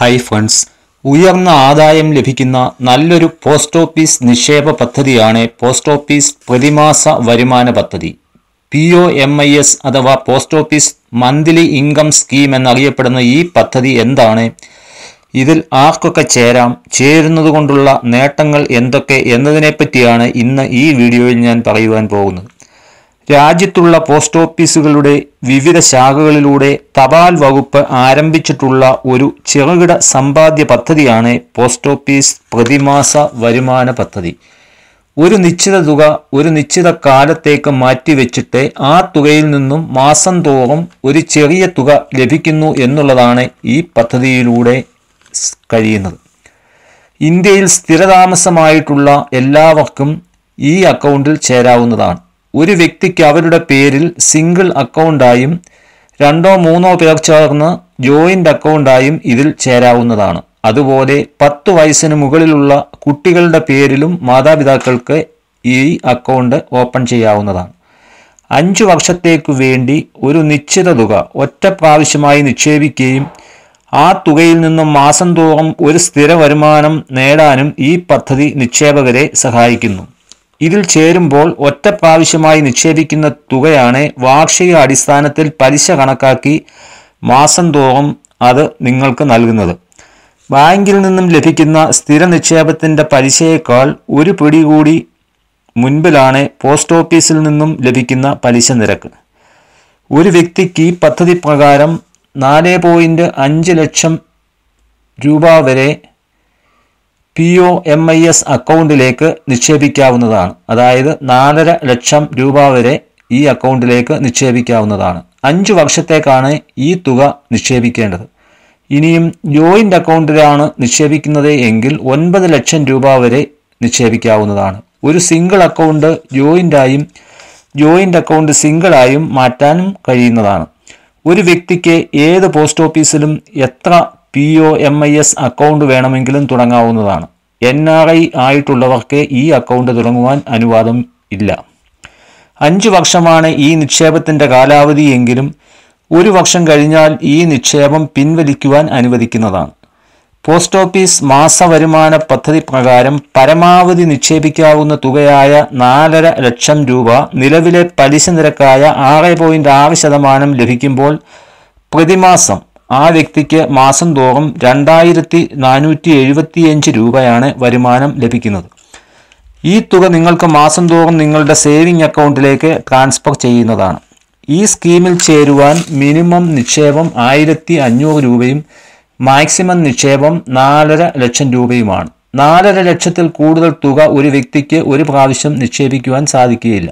Hi funds ഉയർന്ന ആദായം ലഭിക്കുന്ന നല്ലൊരു പോസ്റ്റ് ഓഫീസ് നിക്ഷേപ പദ്ധതിയാണ് പോസ്റ്റ് ഓഫീസ് പ്രതിമാസ വരുമാന പദ്ധതി. P O M I S അഥവാ post office monthly income scheme എന്നറിയപ്പെടുന്ന ഈ പദ്ധതി എന്താണ്? ഇതിൽ ആർക്കൊക്കെ ചേരാം? ചേരുന്നത് കൊണ്ടുള്ള നേട്ടങ്ങൾ എന്തൊക്കെ എന്നതിനെപ്പറ്റിയാണ് ഇന്ന് ഈ വീഡിയോയിൽ ഞാൻ പറയുവാൻ പോകുന്നത്. രാജ്യത്തുള്ള പോസ്റ്റ് ഓഫീസുകളുടെ വിവിധ ശാഖകളിലൂടെ തപാൽ വകുപ്പ് ആരംഭിച്ചിട്ടുള്ള ഒരു ചെറുകിട സമ്പാദ്യ പദ്ധതിയാണ് പോസ്റ്റ് ഓഫീസ് പ്രതിമാസ വരുമാന പദ്ധതി. ഒരു നിശ്ചിത തുക ഒരു നിശ്ചിത കാലത്തേക്ക് മാറ്റിവെച്ചിട്ട് ആ തുകയിൽ നിന്നും മാസം തോറും ഒരു ചെറിയ തുക ലഭിക്കുന്നു എന്നുള്ളതാണ് ഈ പദ്ധതിയിലൂടെ കഴിയുന്നത്. ഇന്ത്യയിൽ സ്ഥിരതാമസമായിട്ടുള്ള എല്ലാവർക്കും ഈ അക്കൗണ്ടിൽ ചേരാവുന്നതാണ്. ഒരു വ്യക്തിക്ക് അവരുടെ പേരിൽ സിംഗിൾ അക്കൗണ്ടായും രണ്ടോ മൂന്നോ പേർ ചേർന്ന് ജോയിന്റ് അക്കൗണ്ടായും ഇതിൽ ചേരാവുന്നതാണ്. അതുപോലെ പത്ത് വയസ്സിന് മുകളിലുള്ള കുട്ടികളുടെ പേരിലും മാതാപിതാക്കൾക്ക് ഈ അക്കൗണ്ട് ഓപ്പൺ ചെയ്യാവുന്നതാണ്. അഞ്ചു വർഷത്തേക്കു വേണ്ടി ഒരു നിശ്ചിത തുക ഒറ്റ പ്രാവശ്യമായി നിക്ഷേപിക്കുകയും ആ തുകയിൽ നിന്നും മാസം തോറും ഒരു സ്ഥിര വരുമാനം നേടാനും ഈ പദ്ധതി നിക്ഷേപകരെ സഹായിക്കുന്നു. ഇതിൽ ചേരുമ്പോൾ ഒറ്റ പ്രാവശ്യമായി നിക്ഷേപിക്കുന്ന തുകയാണ് വാർഷിക അടിസ്ഥാനത്തിൽ പലിശ കണക്കാക്കി മാസം തോറും അത് നിങ്ങൾക്ക് നൽകുന്നത്. ബാങ്കിൽ നിന്നും ലഭിക്കുന്ന സ്ഥിര നിക്ഷേപത്തിന്റെ പലിശയേക്കാൾ ഒരു പിടി കൂടി മുൻപിലാണ് പോസ്റ്റ് ഓഫീസിൽ നിന്നും ലഭിക്കുന്ന പലിശ നിരക്ക്. ഒരു വ്യക്തിക്ക് പദ്ധതി പ്രകാരം നാല് പോയിന്റ് അഞ്ച് ലക്ഷം രൂപ വരെ P O M I S അക്കൗണ്ടിലേക്ക് നിക്ഷേപിക്കാവുന്നതാണ്. അതായത് നാലര ലക്ഷം രൂപ വരെ ഈ അക്കൗണ്ടിലേക്ക് നിക്ഷേപിക്കാവുന്നതാണ്. അഞ്ച് വർഷത്തേക്കാണ് ഈ തുക നിക്ഷേപിക്കേണ്ടത്. ഇനിയും ജോയിന്റ് അക്കൗണ്ടിലാണ് നിക്ഷേപിക്കുന്നത് എങ്കിൽ ഒൻപത് ലക്ഷം രൂപ വരെ നിക്ഷേപിക്കാവുന്നതാണ്. ഒരു സിംഗിൾ അക്കൗണ്ട് ജോയിന്റായും ജോയിന്റ് അക്കൗണ്ട് സിംഗിളായും മാറ്റാനും കഴിയുന്നതാണ്. ഒരു വ്യക്തിക്ക് ഏത് പോസ്റ്റ് ഓഫീസിലും എത്ര P O M I S account വേണമെങ്കിലും തുടങ്ങാവുന്നതാണ്. എൻ ആർ ഐ ആയിട്ടുള്ളവർക്ക് ഈ അക്കൗണ്ട് തുടങ്ങുവാൻ അനുവാദം ഇല്ല. അഞ്ച് വർഷമാണ് ഈ നിക്ഷേപത്തിന്റെ കാലാവധി എങ്കിലും ഒരു വർഷം കഴിഞ്ഞാൽ ഈ നിക്ഷേപം പിൻവലിക്കുവാൻ അനുവദിക്കുന്നതാണ്. പോസ്റ്റ് ഓഫീസ് മാസ വരുമാന പദ്ധതി പ്രകാരം പരമാവധി നിക്ഷേപിക്കാവുന്ന തുകയായ നാലര ലക്ഷം രൂപ നിലവിലെ പലിശ നിരക്കായ ആറ് പോയിന്റ് ആറ് ശതമാനം ലഭിക്കുമ്പോൾ പ്രതിമാസം ആ വ്യക്തിക്ക് മാസം തോറും രണ്ടായിരത്തി നാനൂറ്റി എഴുപത്തിയഞ്ച് രൂപയാണ് വരുമാനം ലഭിക്കുന്നത്. ഈ തുക നിങ്ങൾക്ക് മാസം തോറും നിങ്ങളുടെ സേവിംഗ് അക്കൗണ്ടിലേക്ക് ട്രാൻസ്ഫർ ചെയ്യുന്നതാണ്. ഈ സ്കീമിൽ ചേരുവാൻ മിനിമം നിക്ഷേപം ആയിരത്തി അഞ്ഞൂറ് രൂപയും മാക്സിമം നിക്ഷേപം നാലര ലക്ഷം രൂപയുമാണ്. നാലര ലക്ഷത്തിൽ കൂടുതൽ തുക ഒരു വ്യക്തിക്ക് ഒരു പ്രാവശ്യം നിക്ഷേപിക്കുവാൻ സാധിക്കുകയില്ല.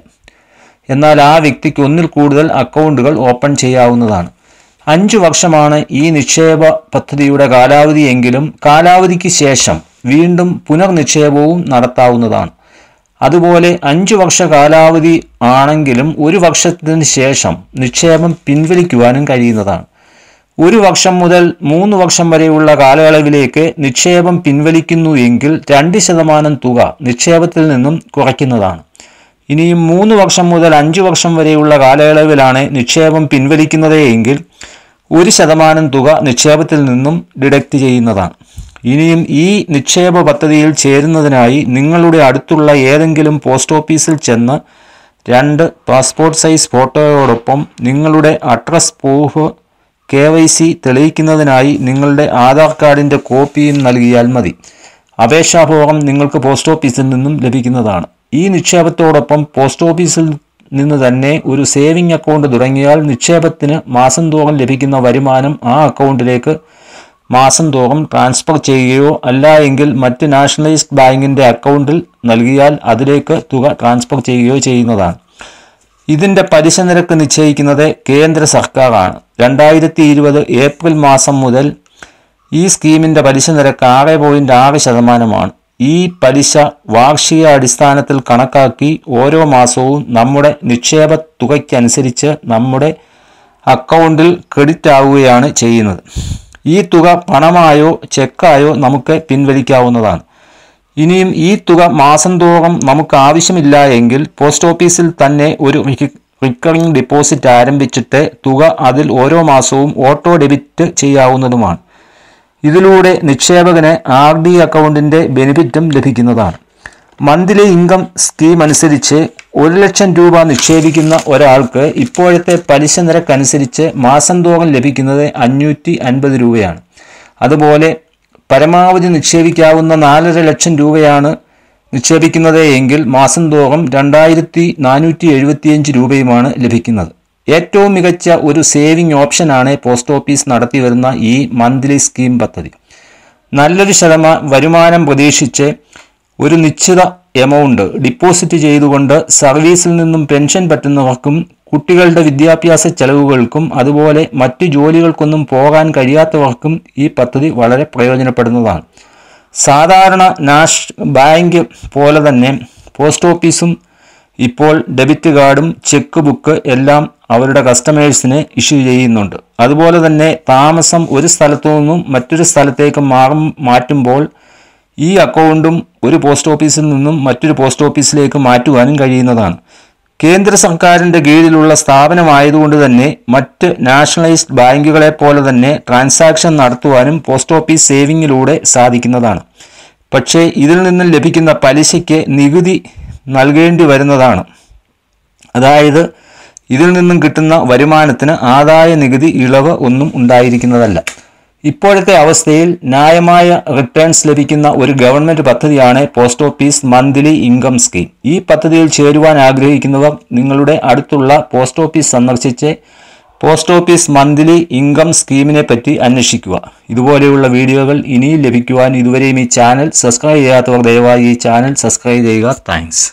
എന്നാൽ ആ വ്യക്തിക്ക് ഒന്നിൽ കൂടുതൽ അക്കൗണ്ടുകൾ ഓപ്പൺ ചെയ്യാവുന്നതാണ്. അഞ്ചു വർഷമാണ് ഈ നിക്ഷേപ പദ്ധതിയുടെ കാലാവധി എങ്കിലും കാലാവധിക്ക് ശേഷം വീണ്ടും പുനർനിക്ഷേപവും നടത്താവുന്നതാണ്. അതുപോലെ അഞ്ചു വർഷ കാലാവധി ആണെങ്കിലും ഒരു വർഷത്തിന് ശേഷം നിക്ഷേപം പിൻവലിക്കുവാനും കഴിയുന്നതാണ്. ഒരു വർഷം മുതൽ മൂന്ന് വർഷം വരെയുള്ള കാലയളവിലേക്ക് നിക്ഷേപം പിൻവലിക്കുന്നു എങ്കിൽ രണ്ട് ശതമാനം തുക നിക്ഷേപത്തിൽ നിന്നും കുറയ്ക്കുന്നതാണ്. ഇനിയും മൂന്ന് വർഷം മുതൽ അഞ്ച് വർഷം വരെയുള്ള കാലയളവിലാണ് നിക്ഷേപം പിൻവലിക്കുന്നത് എങ്കിൽ ഒരു ശതമാനം തുക നിക്ഷേപത്തിൽ നിന്നും ഡിഡക്റ്റ് ചെയ്യുന്നതാണ്. ഇനിയും ഈ നിക്ഷേപ പദ്ധതിയിൽ ചേരുന്നതിനായി നിങ്ങളുടെ അടുത്തുള്ള ഏതെങ്കിലും പോസ്റ്റ് ഓഫീസിൽ ചെന്ന് രണ്ട് പാസ്പോർട്ട് സൈസ് ഫോട്ടോയോടൊപ്പം നിങ്ങളുടെ address proof K Y C തെളിയിക്കുന്നതിനായി നിങ്ങളുടെ ആധാർ കാർഡിന്റെ കോപ്പിയും നൽകിയാൽ മതി. അപേക്ഷാഭോഗം നിങ്ങൾക്ക് പോസ്റ്റ് ഓഫീസിൽ നിന്നും ലഭിക്കുന്നതാണ്. ഈ നിക്ഷേപത്തോടൊപ്പം പോസ്റ്റ് ഓഫീസിൽ നിന്ന് തന്നെ ഒരു സേവിംഗ് അക്കൗണ്ട് തുടങ്ങിയാൽ നിക്ഷേപത്തിന് മാസം തോറും ലഭിക്കുന്ന വരുമാനം ആ അക്കൗണ്ടിലേക്ക് മാസം തോറും ട്രാൻസ്ഫർ ചെയ്യുകയോ അല്ല എങ്കിൽ മറ്റ് നാഷണലൈസ്ഡ് ബാങ്കിന്റെ അക്കൗണ്ടിൽ നൽകിയാൽ അതിലേക്ക് തുക ട്രാൻസ്ഫർ ചെയ്യുകയോ ചെയ്യുന്നതാണ്. ഇതിന്റെ പലിശ നിരക്ക് നിശ്ചയിക്കുന്നത് കേന്ദ്ര സർക്കാരാണ്. രണ്ടായിരത്തി ഇരുപത് ഏപ്രിൽ മാസം മുതൽ ഈ സ്കീമിന്റെ പലിശ നിരക്ക് ആറ് പോയിന്റ് ആറ് ശതമാനമാണ്. ഈ പലിശ വാർഷിക അടിസ്ഥാനത്തിൽ കണക്കാക്കി ഓരോ മാസവും നമ്മുടെ നിക്ഷേപ തുകയ്ക്കനുസരിച്ച് നമ്മുടെ അക്കൗണ്ടിൽ ക്രെഡിറ്റ് ആവുകയാണ് ചെയ്യുന്നത്. ഈ തുക പണമായോ ചെക്കായോ നമുക്ക് പിൻവലിക്കാവുന്നതാണ്. ഇനിയും ഈ തുക മാസം തോറും നമുക്ക് ആവശ്യമില്ല എങ്കിൽ പോസ്റ്റ് ഓഫീസിൽ തന്നെ ഒരു റിക്കറിംഗ് ഡിപ്പോസിറ്റ് ആരംഭിച്ചിട്ട് തുക അതിൽ ഓരോ മാസവും ഓട്ടോ ഡെബിറ്റ് ചെയ്യാവുന്നതുമാണ്. ഇതിലൂടെ നിക്ഷേപകന് ആർ ഡി അക്കൗണ്ടിന്റെ ബെനിഫിറ്റും ലഭിക്കുന്നതാണ്. മന്ത്ലി ഇൻകം സ്കീം അനുസരിച്ച് ഒരു ലക്ഷം രൂപ നിക്ഷേപിക്കുന്ന ഒരാൾക്ക് ഇപ്പോഴത്തെ പലിശ നിരക്കനുസരിച്ച് മാസം തോകം ലഭിക്കുന്നത് അഞ്ഞൂറ്റി അൻപത് രൂപയാണ്. അതുപോലെ പരമാവധി നിക്ഷേപിക്കാവുന്ന നാലര ലക്ഷം രൂപയാണ് നിക്ഷേപിക്കുന്നത് എങ്കിൽ മാസം തോകം രണ്ടായിരത്തി നാനൂറ്റി എഴുപത്തിയഞ്ച് രൂപയുമാണ് ലഭിക്കുന്നത്. ഏറ്റവും മികച്ച ഒരു സേവിംഗ് ഓപ്ഷനാണ് പോസ്റ്റ് ഓഫീസ് നടത്തിവരുന്ന ഈ മന്ത്ലി സ്കീം പദ്ധതി. നല്ലൊരു ശതമാ വരുമാനം പ്രതീക്ഷിച്ച് ഒരു നിശ്ചിത എമൗണ്ട് ഡിപ്പോസിറ്റ് ചെയ്തുകൊണ്ട് സർവീസിൽ നിന്നും പെൻഷൻ പറ്റുന്നവർക്കും കുട്ടികളുടെ വിദ്യാഭ്യാസ ചെലവുകൾക്കും അതുപോലെ മറ്റു ജോലികൾക്കൊന്നും പോകാൻ കഴിയാത്തവർക്കും ഈ പദ്ധതി വളരെ പ്രയോജനപ്പെടുന്നതാണ്. സാധാരണ നാഷ് ബാങ്ക് പോലെ തന്നെ പോസ്റ്റ് ഓഫീസും ഇപ്പോൾ ഡെബിറ്റ് കാർഡും ചെക്ക് ബുക്ക് എല്ലാം അവരുടെ കസ്റ്റമേഴ്സിന് ഇഷ്യൂ ചെയ്യുന്നുണ്ട്. അതുപോലെ തന്നെ താമസം ഒരു സ്ഥലത്തു നിന്നും മറ്റൊരു സ്ഥലത്തേക്ക് മാറും മാറ്റുമ്പോൾ ഈ അക്കൗണ്ടും ഒരു പോസ്റ്റ് ഓഫീസിൽ നിന്നും മറ്റൊരു പോസ്റ്റ് ഓഫീസിലേക്ക് മാറ്റുവാനും കഴിയുന്നതാണ്. കേന്ദ്ര സർക്കാരിന്റെ കീഴിലുള്ള സ്ഥാപനമായതുകൊണ്ട് തന്നെ മറ്റ് നാഷണലൈസ്ഡ് ബാങ്കുകളെ പോലെ തന്നെ ട്രാൻസാക്ഷൻ നടത്തുവാനും പോസ്റ്റ് ഓഫീസ് സേവിങ്ങിലൂടെ സാധിക്കുന്നതാണ്. പക്ഷേ ഇതിൽ നിന്നും ലഭിക്കുന്ന പലിശയ്ക്ക് നികുതി നൽകേണ്ടി വരുന്നതാണ്. അതായത് ഇതിൽ നിന്നും കിട്ടുന്ന വരുമാനത്തിന് ആദായ നികുതി ഇളവ് ഒന്നും ഉണ്ടായിരിക്കുന്നതല്ല. ഇപ്പോഴത്തെ അവസ്ഥയിൽ ന്യായമായ റിട്ടേൺസ് ലഭിക്കുന്ന ഒരു ഗവൺമെന്റ് പദ്ധതിയാണ് post office monthly income scheme ഈ പദ്ധതിയിൽ ചേരുവാൻ ആഗ്രഹിക്കുന്നവർ നിങ്ങളുടെ അടുത്തുള്ള പോസ്റ്റ് ഓഫീസ് സന്ദർശിച്ച് പോസ്റ്റ് ഓഫീസ് മന്ത്ലി ഇൻകം സ്കീമിനെ പറ്റി അന്വേഷിക്കുക. ഇതുപോലെയുള്ള വീഡിയോകൾ ഇനിയും ലഭിക്കുവാൻ ഇതുവരെയും ഈ ചാനൽ സബ്സ്ക്രൈബ് ചെയ്യാത്തവർ ദയവായി ഈ ചാനൽ സബ്സ്ക്രൈബ് ചെയ്യുക. താങ്ക്സ്